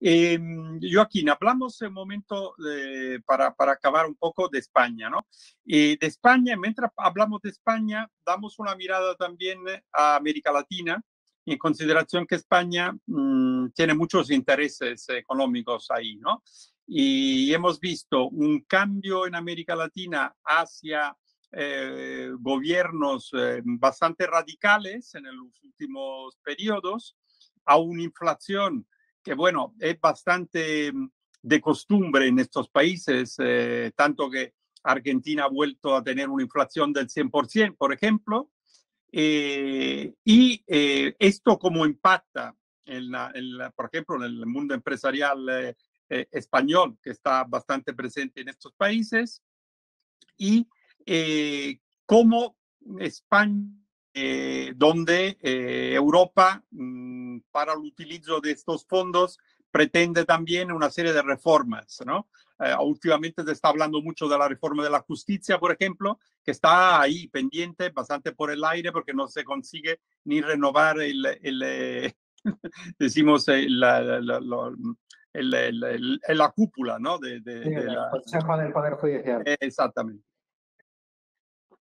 Eh, Joaquín, hablamos un momento para, para, acabar un poco de España, ¿no? de España, mientras hablamos de España, damos una mirada también a América Latina, en consideración que España mmm, tiene muchos intereses económicos ahí, ¿no? Y hemos visto un cambio en América Latina hacia eh, gobiernos eh, bastante radicales en los últimos periodos, a una inflación que, bueno, es bastante mm, de costumbre en estos países, eh, tanto que Argentina ha vuelto a tener una inflación del 100%, por ejemplo, eh, y eh, esto como impacta, en la, en la, por ejemplo, en el mundo empresarial eh, eh español, que está bastante presente en estos países, y eh, cómo España, donde Europa, mmm, para el utilizo de estos fondos, pretende también una serie de reformas, ¿no? Eh, últimamente se está hablando mucho de la reforma de la justicia, por ejemplo, que está ahí pendiente, bastante por el aire, porque no se consigue ni renovar el, el eh, decimos, el, la, la, la, la, cúpula, ¿no? De, de, sí, de el Consejo del Poder Judicial. Exactamente.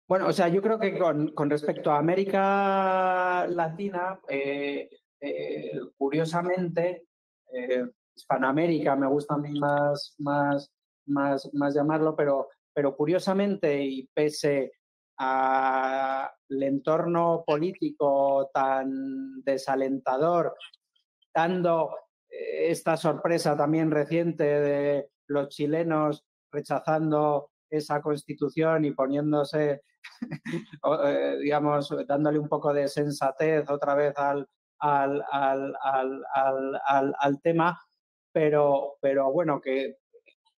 Bueno, o sea, yo creo que con, con respecto a América Latina, eh, eh, curiosamente, eh, Hispanoamérica me gusta a mí más, más, más, más llamarlo, pero, pero curiosamente y pese al entorno político tan desalentador, dando esta sorpresa también reciente de los chilenos rechazando esa constitución y poniéndose, digamos, dándole un poco de sensatez otra vez al, al, al, al, al tema, pero, pero bueno, que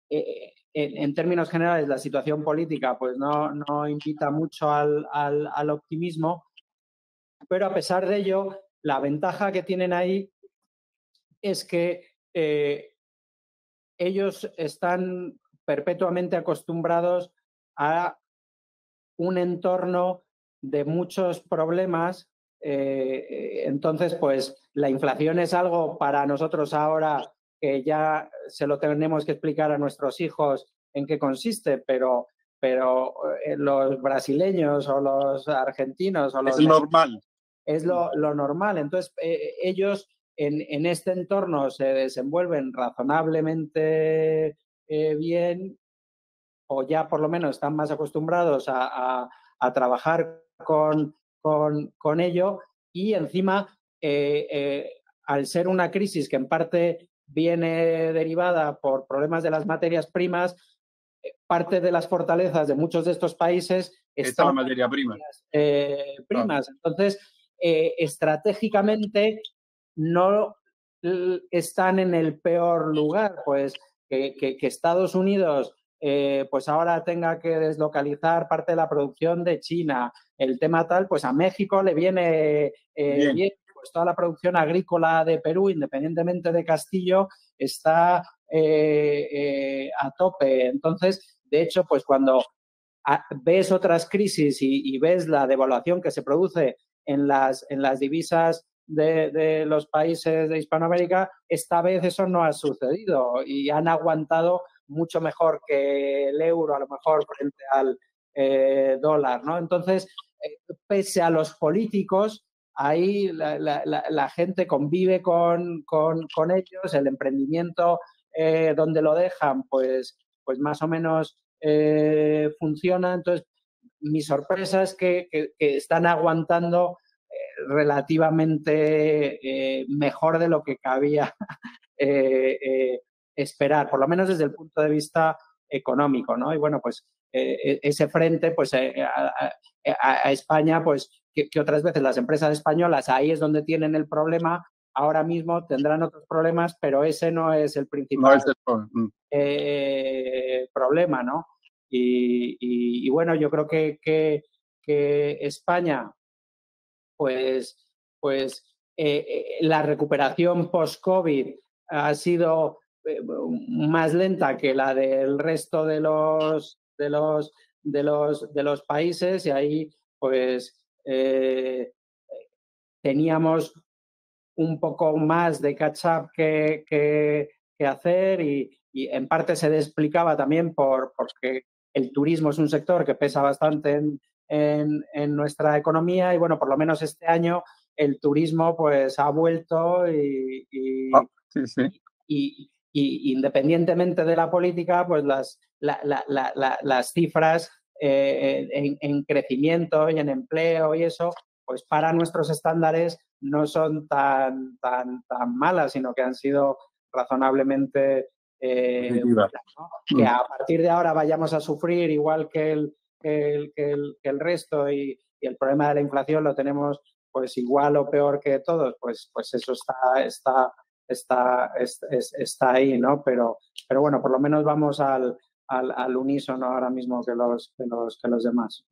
eh, en, en, términos generales la situación política pues no, no invita mucho al, al, al, optimismo, pero a pesar de ello, la ventaja que tienen ahí es que eh, ellos están perpetuamente acostumbrados a un entorno de muchos problemas. Eh, entonces, pues la inflación es algo para nosotros ahora que ya se lo tenemos que explicar a nuestros hijos en qué consiste, pero, pero eh, los brasileños o los argentinos o los... Es normal. Es lo, lo normal. Entonces, eh, ellos en, en, este entorno se desenvuelven razonablemente eh, bien o ya por lo menos están más acostumbrados a, a, a trabajar con, con, con, ello y encima, eh, eh, al ser una crisis que en parte viene derivada por problemas de las materias primas, eh, parte de las fortalezas de muchos de estos países están en materia prima. Eh, primas. Claro. Entonces, eh, estratégicamente no están en el peor lugar, pues que, que, que Estados Unidos eh, pues ahora tenga que deslocalizar parte de la producción de China, el tema tal, pues a México le viene eh, bien. bien pues toda la producción agrícola de Perú, independientemente de Castillo, está eh, a tope. Entonces, de hecho, pues cuando a, ves otras crisis y, y, ves la devaluación que se produce en las, en las divisas de, de, los países de Hispanoamérica, esta vez eso no ha sucedido y han aguantado mucho mejor que el euro, a lo mejor frente al eh, dólar, ¿no? Entonces, eh, pese a los políticos, ahí la, gente convive con, con, ellos, el emprendimiento eh, donde lo dejan, pues, pues más o menos funciona. Entonces, mi sorpresa es que, que, están aguantando relativamente mejor de lo que cabía esperar, por lo menos desde el punto de vista económico, ¿no? Y bueno, pues ese frente, pues a, a, a España, pues que, que, otras veces las empresas españolas ahí es donde tienen el problema, ahora mismo tendrán otros problemas, pero ese no es el principal no el problema. Eh, problema, ¿no? Y, y, y, bueno, yo creo que, que, que España, pues, pues eh, eh la recuperación post-COVID ha sido eh, más lenta que la del resto de los, de los, de los, de los países y ahí, pues, eh, teníamos un poco más de catch-up que, que, hacer y, en parte se explicaba también por, porque el turismo es un sector que pesa bastante en, en, nuestra economía y bueno, por lo menos este año el turismo pues ha vuelto y, y, ah, sí, sí. y, independientemente de la política, pues las, las cifras eh, en, en, crecimiento y en empleo y eso, pues para nuestros estándares no son tan, tan, tan malas, sino que han sido razonablemente eh, que mm. a partir de ahora vayamos a sufrir igual que el, que el, que el, resto y, el problema de la inflación lo tenemos pues igual o peor que todos, pues, pues eso está, está, está, está ahí, ¿no? Pero, pero bueno, por lo menos vamos al, al, al unísono ahora mismo que los, que los, que los demás.